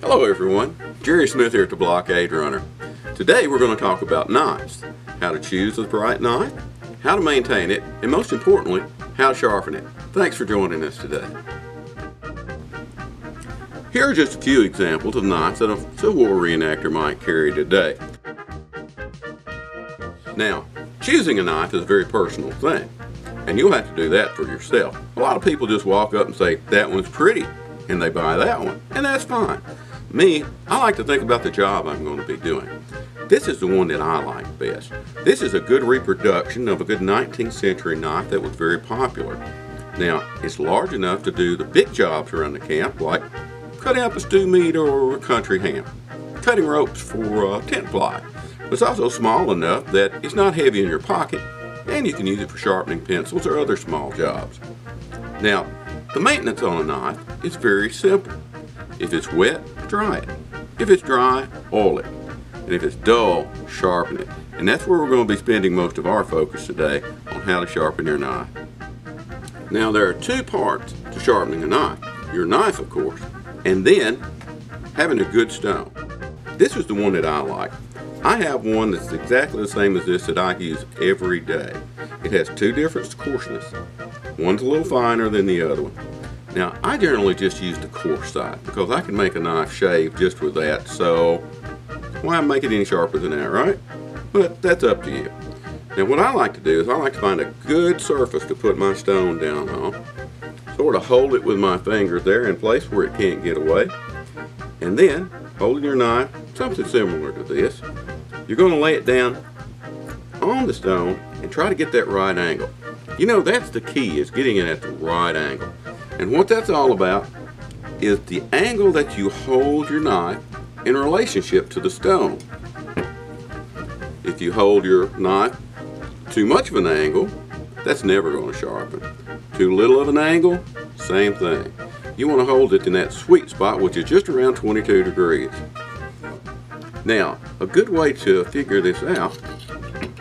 Hello everyone, Jerry Smith here at the Blockade Runner. Today we're going to talk about knives, how to choose the right knife, how to maintain it, and most importantly, how to sharpen it. Thanks for joining us today. Here are just a few examples of knives that a Civil War reenactor might carry today. Now, choosing a knife is a very personal thing, and you'll have to do that for yourself. A lot of people just walk up and say, that one's pretty, and they buy that one, and that's fine. Me, I like to think about the job I'm going to be doing. This is the one that I like best. This is a good reproduction of a good 19th century knife that was very popular. Now, it's large enough to do the big jobs around the camp, like cutting up a stew meat or a country ham, cutting ropes for uh, tent ply. It's also small enough that it's not heavy in your pocket, and you can use it for sharpening pencils or other small jobs. Now, the maintenance on a knife is very simple. If it's wet, dry it. If it's dry, oil it. And if it's dull, sharpen it. And that's where we're going to be spending most of our focus today on how to sharpen your knife. Now there are two parts to sharpening a knife. Your knife, of course, and then having a good stone. This is the one that I like. I have one that's exactly the same as this that I use every day. It has two different coarseness. One's a little finer than the other one. Now, I generally just use the coarse side because I can make a knife shave just with that, so why make it any sharper than that, right? But that's up to you. Now, what I like to do is I like to find a good surface to put my stone down on, sort of hold it with my fingers there in place where it can't get away, and then, holding your knife, something similar to this, you're going to lay it down on the stone and try to get that right angle. You know, that's the key, is getting it at the right angle. And what that's all about is the angle that you hold your knife in relationship to the stone. If you hold your knife too much of an angle, that's never going to sharpen. Too little of an angle, same thing. You want to hold it in that sweet spot, which is just around 22 degrees. Now, a good way to figure this out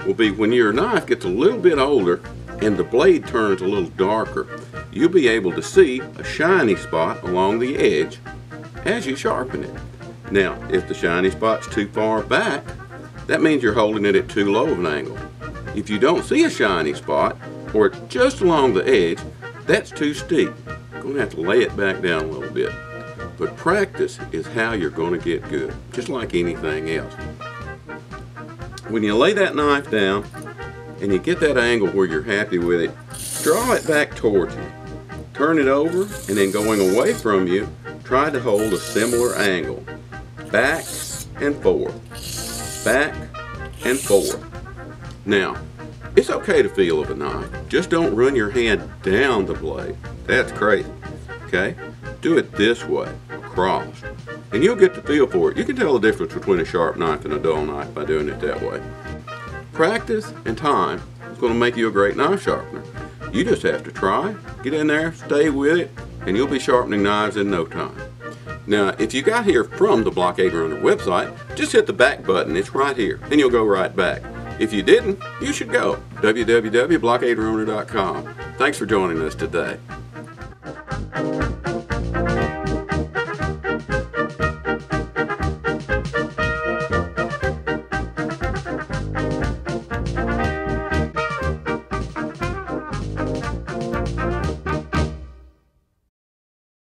will be when your knife gets a little bit older and the blade turns a little darker you'll be able to see a shiny spot along the edge as you sharpen it. Now, if the shiny spot's too far back, that means you're holding it at too low of an angle. If you don't see a shiny spot, or it's just along the edge, that's too steep. You're going to have to lay it back down a little bit. But practice is how you're going to get good, just like anything else. When you lay that knife down and you get that angle where you're happy with it, draw it back towards you turn it over, and then going away from you, try to hold a similar angle. Back and forth. Back and forth. Now, it's okay to feel of a knife. Just don't run your hand down the blade. That's crazy. Okay? Do it this way, across. And you'll get the feel for it. You can tell the difference between a sharp knife and a dull knife by doing it that way. Practice and time is going to make you a great knife sharpener. You just have to try, get in there, stay with it, and you'll be sharpening knives in no time. Now, if you got here from the Blockade Runner website, just hit the back button. It's right here, and you'll go right back. If you didn't, you should go. www.blockaderunner.com. Thanks for joining us today.